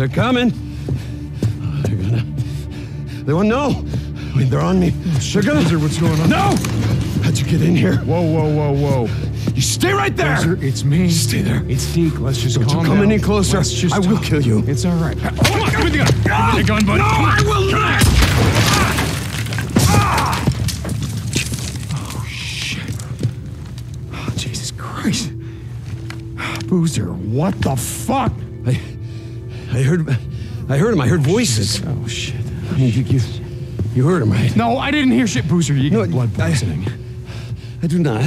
They're coming. They're gonna. They won't know. Wait, they're on me. They're gonna. Boozer, what's going on? No! How'd you get in here? Whoa, whoa, whoa, whoa. You stay right there. Boozer, it's me. Stay there. It's Deke. Let's just Don't you come down. any closer. Let's just I will talk. kill you. It's all right. Oh come on, give me the gun. Give me the gun, buddy. No, I will not. Oh, shit. Oh, Jesus Christ. Boozer, what the fuck? I, I heard, I heard him. I heard voices. Oh, shit. I mean, you, you, you heard him, right? No, I didn't hear shit, Boozer. You No, got blood poisoning. I do not.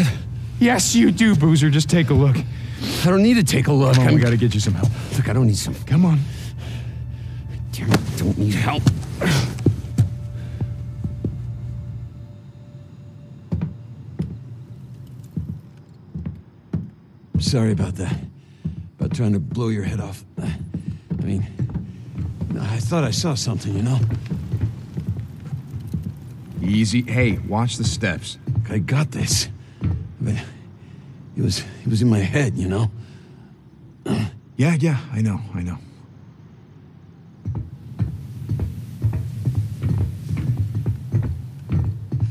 Yes, you do, Boozer. Just take a look. I don't need to take a look. Come on, I'm- we gotta get you some help. Look, I don't need some. Come on. Damn I don't need help. Sorry about that. About trying to blow your head off. I mean, I thought I saw something, you know? Easy. Hey, watch the steps. I got this. But it was it was in my head, you know? Yeah, yeah, I know, I know.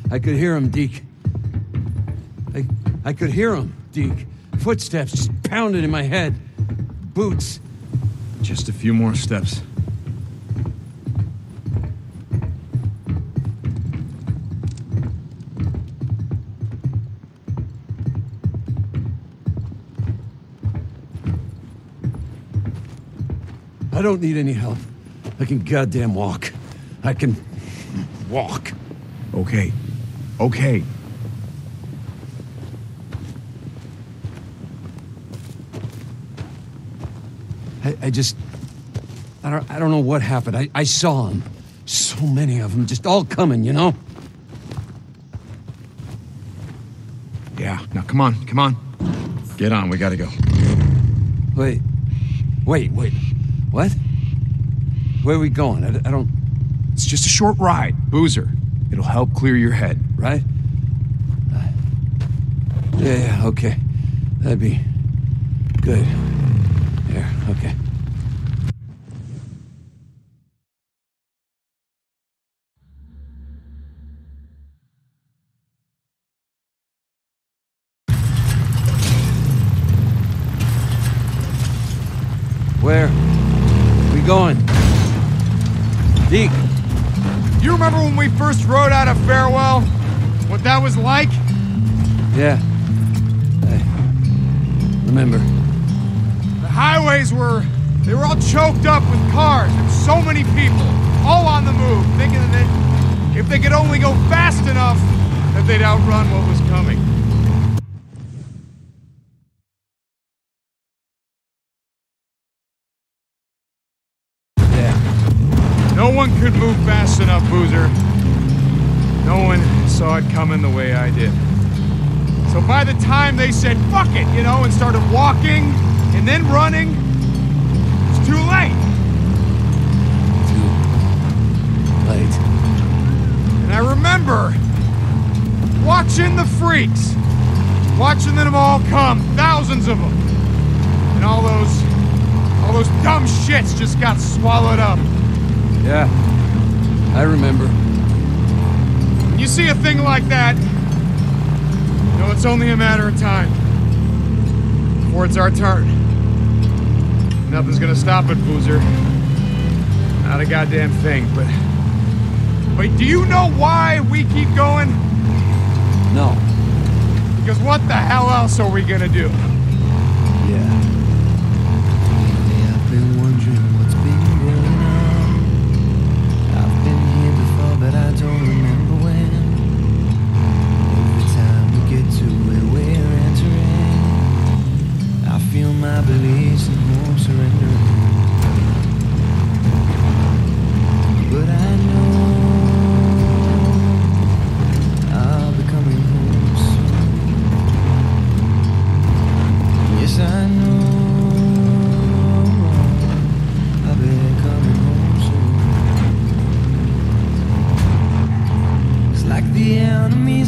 I could hear him, Deke. I I could hear him, Deke. Footsteps just pounded in my head. Boots. Just a few more steps. I don't need any help. I can goddamn walk. I can walk. Okay. Okay. I, I just I don't I don't know what happened. I, I saw them. So many of them, just all coming, you know? Yeah. Now come on, come on. Get on, we gotta go. Wait. Wait, wait. What? Where are we going? I, I don't It's just a short ride. Boozer. It'll help clear your head. right? Uh, Yeah, yeah, okay. That'd be good. Where? We going? Deke, You remember when we first rode out of Farewell? What that was like? yeah. I remember. The highways were. They were all choked up with cars and so many people, all on the move, thinking that if they could only go fast enough, that they'd outrun what was coming. No one could move fast enough, Boozer. No one saw it coming the way I did. So by the time they said, fuck it, you know, and started walking and then running, it's too late. Too late. And I remember watching the freaks, watching them all come, thousands of them. And all those, all those dumb shits just got swallowed up. Yeah. I remember. When you see a thing like that, you know it's only a matter of time before it's our turn. Nothing's gonna stop it, Boozer. Not a goddamn thing, but. Wait, do you know why we keep going? No. Because what the hell else are we gonna do? Yeah.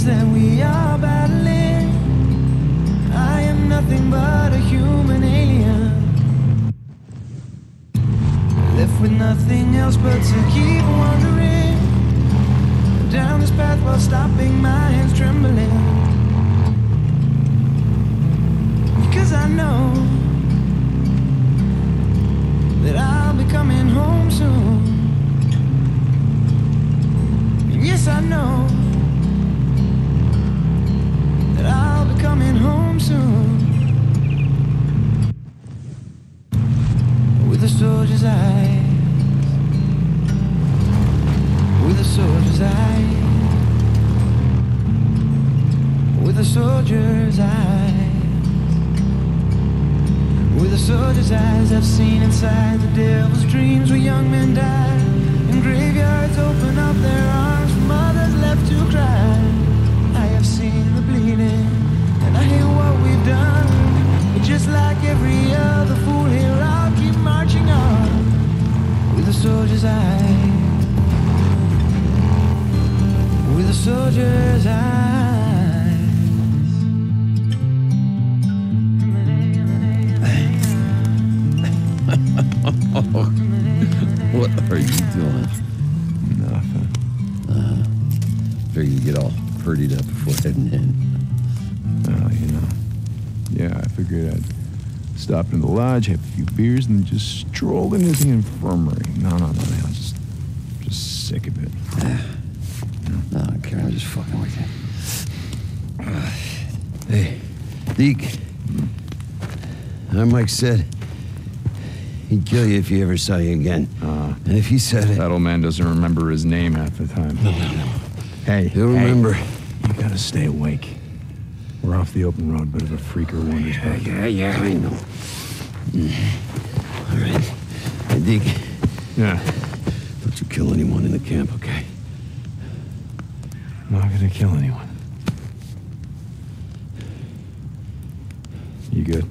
that we are battling. I am nothing but a human alien. Left with nothing else but to keep wandering down this path while stopping my hands trembling. Because I know that I'll be coming home soon. And yes, I know. Soldier's eyes. With a soldier's eyes, I've seen inside the devil's dreams where young men die. And graveyards open up their arms for mothers left to cry. I have seen the bleeding, and I hear what we've done. But just like every other fool here, I'll keep marching on with a soldier's eyes. With a soldier's eyes. Figure you get all prettied up before heading in. Well, you know. Yeah, I figured I'd stop in the lodge, have a few beers, and just stroll into the infirmary. No, no, no, no. I'm just, just sick of it. No, I don't care. I'm just fucking with you. Hey, Deke. Like Mike said, he'd kill you if he ever saw you again. Uh, And if he said it, that old man doesn't remember his name half the time. no, no, no. Hey, He'll hey, remember. You gotta stay awake. We're off the open road, but if a freaker wanders back, Yeah, yeah, I know. Mm. All right. Hey, Deke, yeah, don't you kill anyone in the camp, okay? I'm not gonna kill anyone. You good?